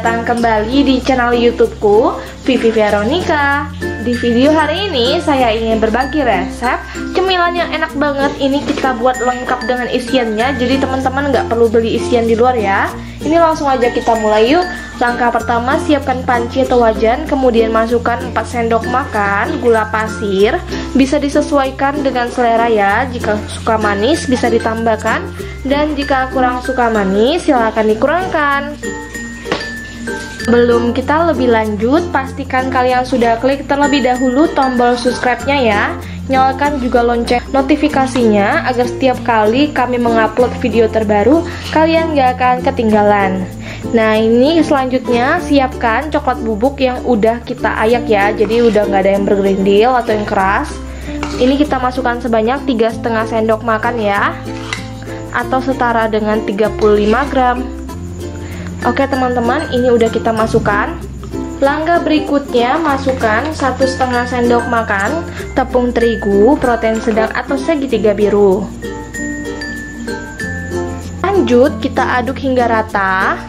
datang kembali di channel YouTubeku Vivi Veronica. Di video hari ini saya ingin berbagi resep cemilan yang enak banget. Ini kita buat lengkap dengan isiannya, jadi teman-teman nggak perlu beli isian di luar ya. Ini langsung aja kita mulai yuk. Langkah pertama siapkan panci atau wajan, kemudian masukkan 4 sendok makan gula pasir. Bisa disesuaikan dengan selera ya. Jika suka manis bisa ditambahkan dan jika kurang suka manis silahkan dikurangkan. Belum kita lebih lanjut, pastikan kalian sudah klik terlebih dahulu tombol subscribe-nya ya. Nyalakan juga lonceng notifikasinya agar setiap kali kami mengupload video terbaru, kalian gak akan ketinggalan. Nah ini selanjutnya siapkan coklat bubuk yang udah kita ayak ya, jadi udah nggak ada yang bergerindil atau yang keras. Ini kita masukkan sebanyak 3,5 sendok makan ya, atau setara dengan 35 gram. Oke teman-teman, ini udah kita masukkan. Langkah berikutnya masukkan satu setengah sendok makan tepung terigu protein sedang atau segitiga biru. Lanjut kita aduk hingga rata.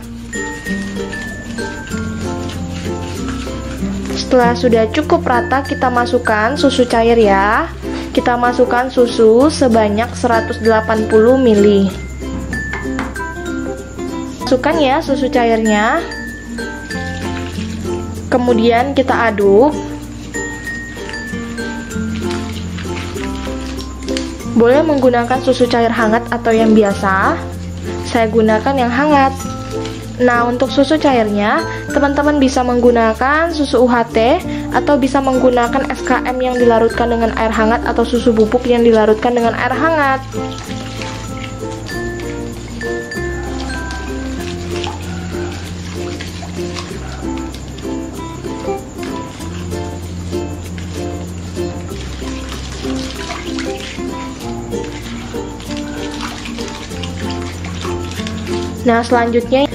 Setelah sudah cukup rata kita masukkan susu cair ya. Kita masukkan susu sebanyak 180 ml masukkan ya susu cairnya. Kemudian kita aduk. Boleh menggunakan susu cair hangat atau yang biasa. Saya gunakan yang hangat. Nah untuk susu cairnya teman-teman bisa menggunakan susu UHT atau bisa menggunakan SKM yang dilarutkan dengan air hangat atau susu bubuk yang dilarutkan dengan air hangat Nah selanjutnya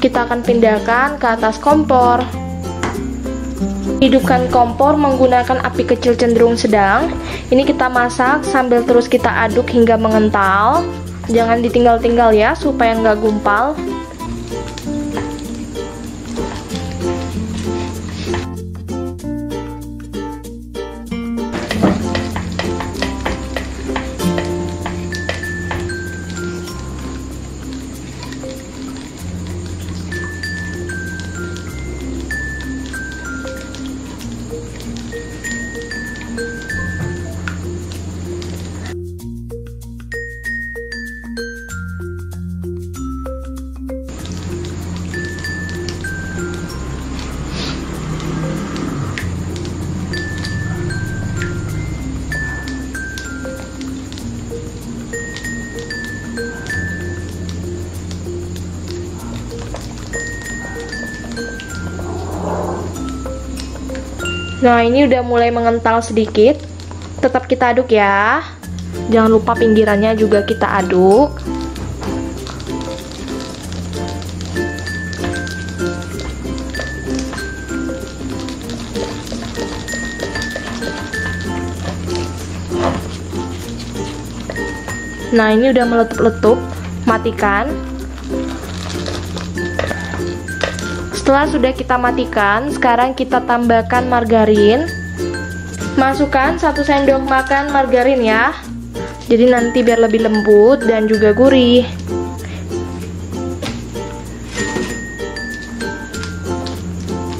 kita akan pindahkan ke atas kompor. Hidupkan kompor menggunakan api kecil cenderung sedang. Ini kita masak sambil terus kita aduk hingga mengental. Jangan ditinggal-tinggal ya supaya nggak gumpal Nah ini udah mulai mengental sedikit. Tetap kita aduk ya. Jangan lupa pinggirannya juga kita aduk. Nah ini udah meletup-letup. Matikan Setelah sudah kita matikan, sekarang kita tambahkan margarin. Masukkan 1 sendok makan margarin ya. Jadi nanti biar lebih lembut dan juga gurih.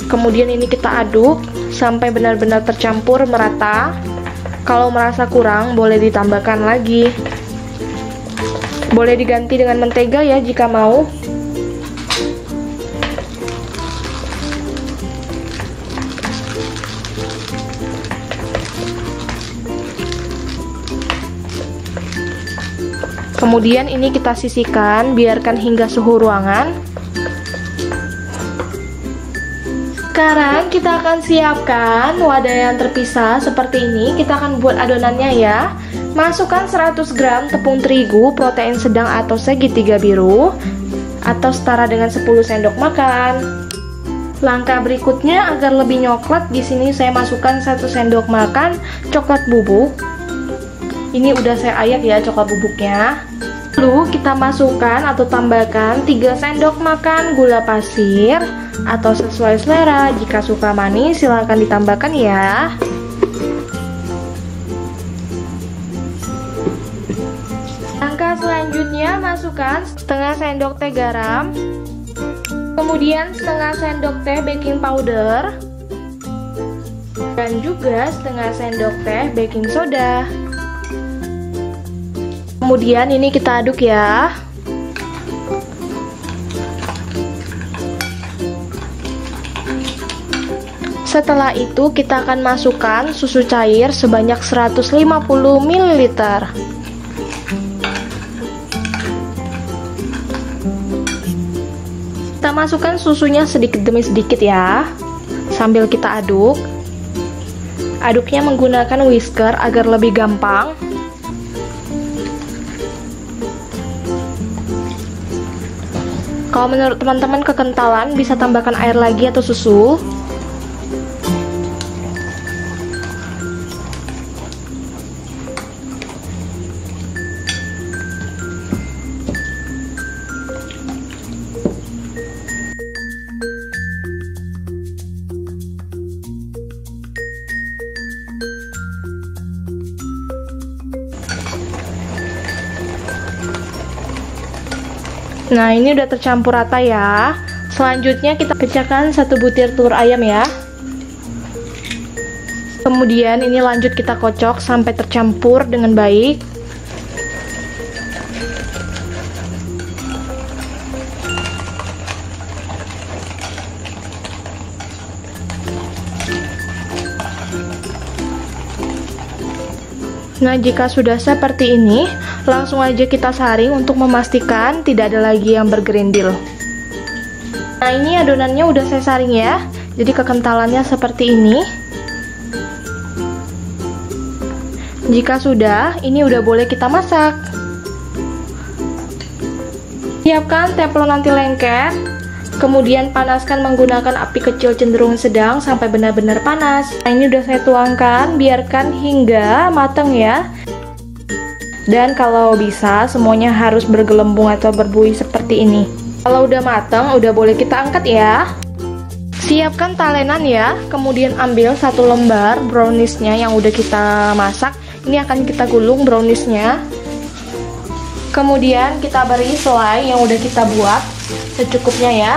Kemudian ini kita aduk sampai benar-benar tercampur merata. Kalau merasa kurang, boleh ditambahkan lagi. Boleh diganti dengan mentega ya jika mau. Kemudian ini kita sisihkan, biarkan hingga suhu ruangan. Sekarang kita akan siapkan wadah yang terpisah seperti ini. Kita akan buat adonannya ya. Masukkan 100 gram tepung terigu protein sedang atau segitiga biru atau setara dengan 10 sendok makan. Langkah berikutnya agar lebih nyoklat di sini saya masukkan 1 sendok makan coklat bubuk ini udah saya ayak ya coklat bubuknya. Lalu kita masukkan atau tambahkan 3 sendok makan gula pasir atau sesuai selera. Jika suka manis, silahkan ditambahkan ya. Langkah selanjutnya, masukkan setengah sendok teh garam, kemudian setengah sendok teh baking powder, dan juga setengah sendok teh baking soda. Kemudian ini kita aduk ya. Setelah itu kita akan masukkan susu cair sebanyak 150 ml. Kita masukkan susunya sedikit demi sedikit ya. Sambil kita aduk. Aduknya menggunakan whisker agar lebih gampang. Kalau menurut teman-teman kekentalan bisa tambahkan air lagi atau susu. Nah ini udah tercampur rata ya. Selanjutnya kita pecahkan satu butir telur ayam ya. Kemudian ini lanjut kita kocok sampai tercampur dengan baik. Nah jika sudah seperti ini Langsung aja kita saring untuk memastikan tidak ada lagi yang bergerindil. Nah ini adonannya udah saya saring ya. Jadi kekentalannya seperti ini. Jika sudah, ini udah boleh kita masak. Siapkan teflon anti lengket Kemudian panaskan menggunakan api kecil cenderung sedang sampai benar-benar panas. Nah, ini udah saya tuangkan, biarkan hingga matang ya. Dan kalau bisa semuanya harus bergelembung atau berbuih seperti ini. Kalau udah matang, udah boleh kita angkat ya. Siapkan talenan ya, kemudian ambil satu lembar browniesnya yang udah kita masak. Ini akan kita gulung browniesnya. Kemudian kita beri selai yang udah kita buat secukupnya ya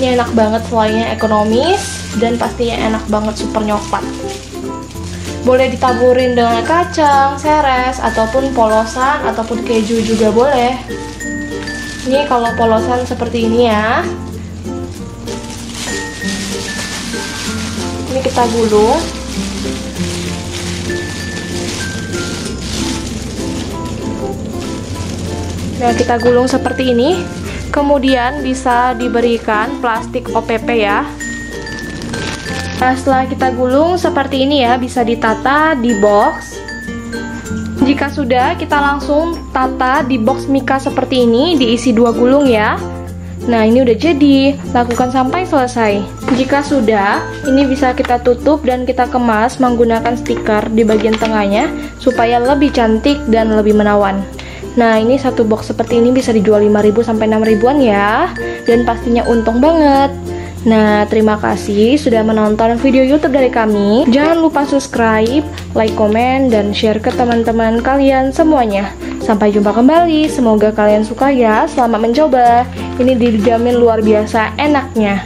ini enak banget selainya ekonomis dan pastinya enak banget super nyoklat boleh ditaburin dengan kacang, seres, ataupun polosan, ataupun keju juga boleh ini kalau polosan seperti ini ya ini kita gulung Nah, kita gulung seperti ini. Kemudian bisa diberikan plastik OPP ya. Nah, setelah kita gulung seperti ini ya, bisa ditata di box. Jika sudah, kita langsung tata di box mika seperti ini, diisi dua gulung ya. Nah, ini udah jadi. Lakukan sampai selesai. Jika sudah, ini bisa kita tutup dan kita kemas menggunakan stiker di bagian tengahnya supaya lebih cantik dan lebih menawan. Nah, ini satu box seperti ini bisa dijual 5000 sampai 6000-an ya. Dan pastinya untung banget. Nah, terima kasih sudah menonton video YouTube dari kami. Jangan lupa subscribe, like, komen, dan share ke teman-teman kalian semuanya. Sampai jumpa kembali. Semoga kalian suka ya. Selamat mencoba. Ini dijamin luar biasa enaknya.